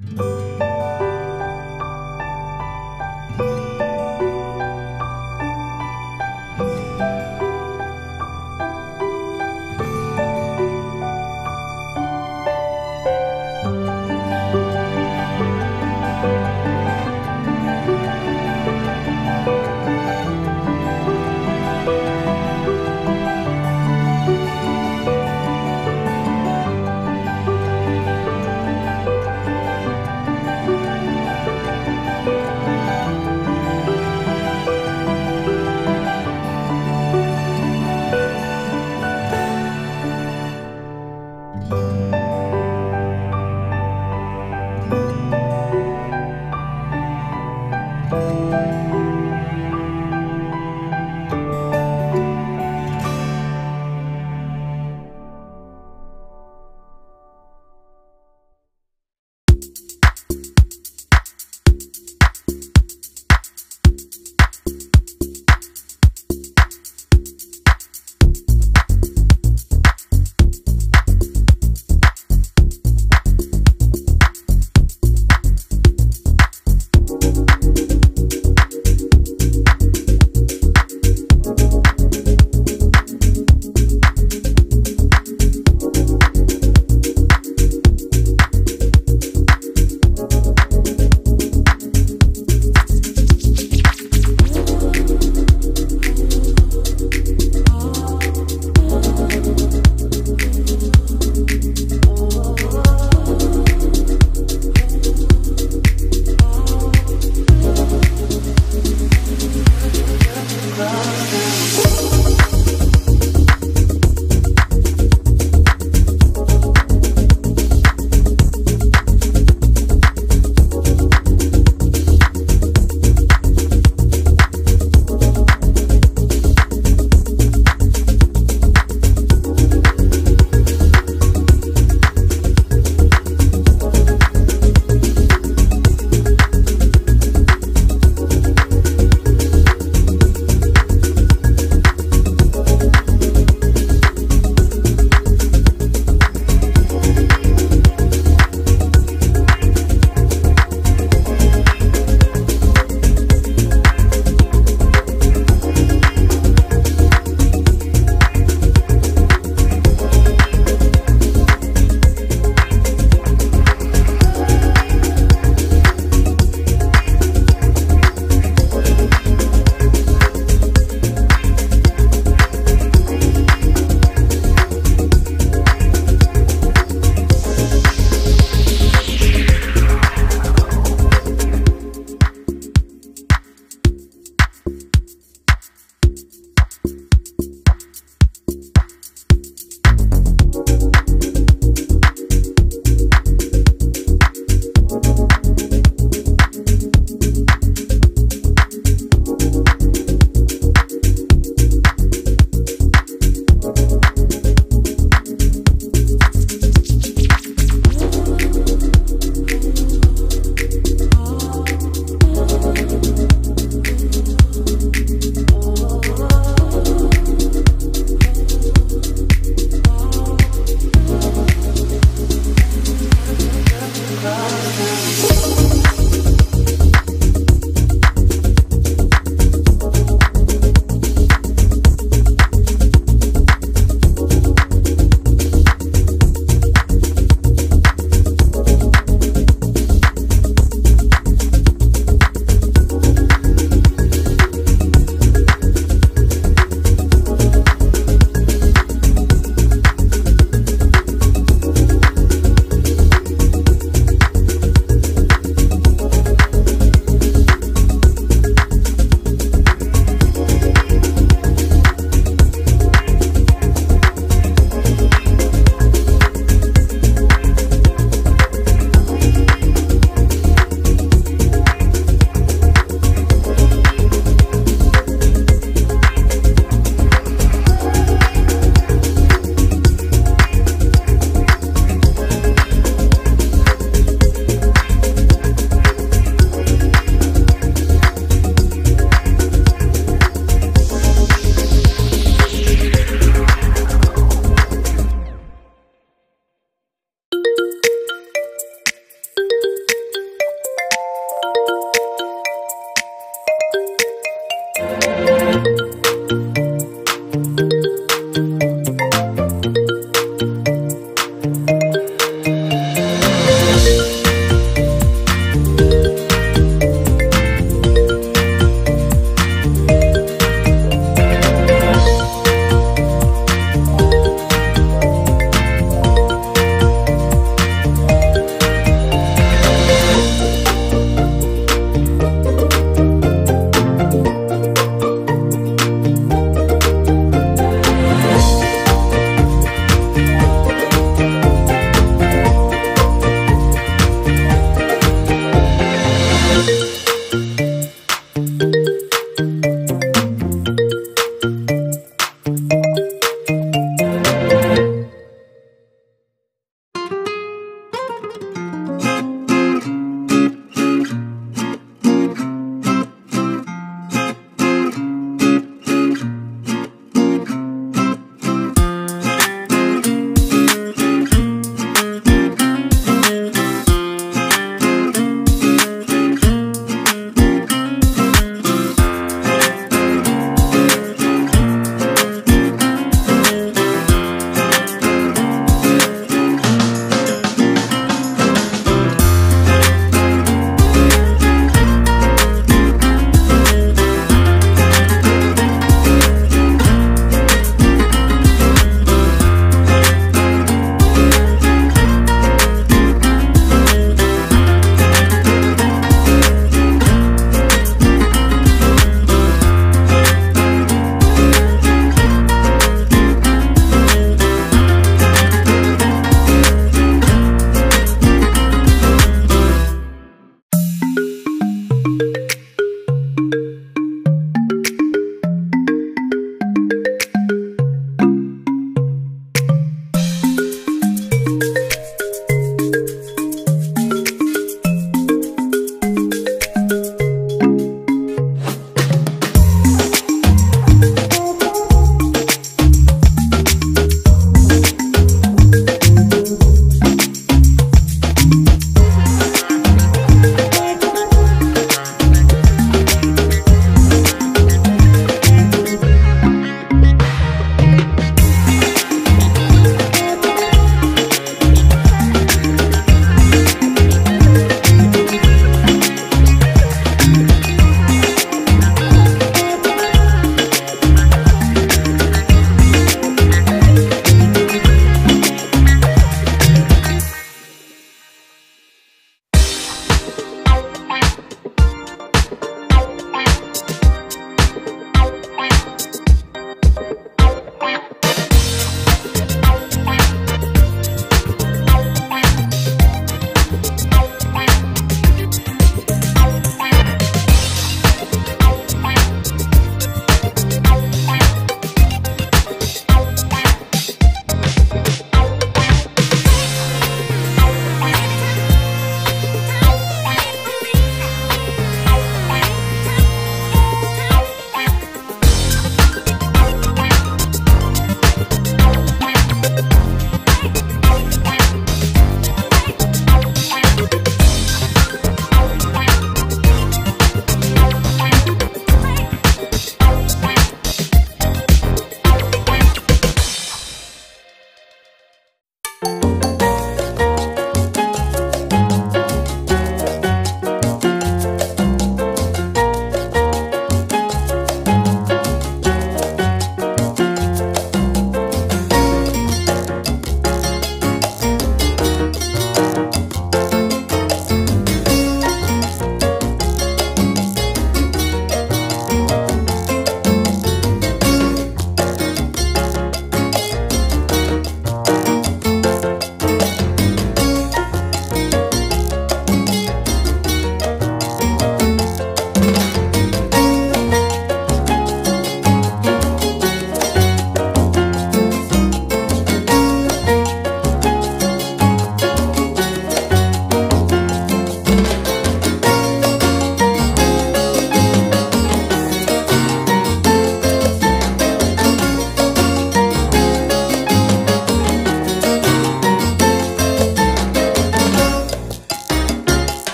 Mm-hmm.